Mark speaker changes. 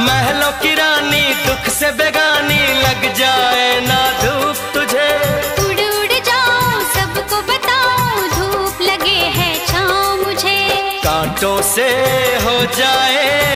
Speaker 1: महलों की रानी दुख से बेगानी लग जाए ना धूप तुझे।
Speaker 2: उड़ उड़ जाओ सबको बताओ धूप लगे है छाँव मुझे।
Speaker 1: कांटों से हो जाए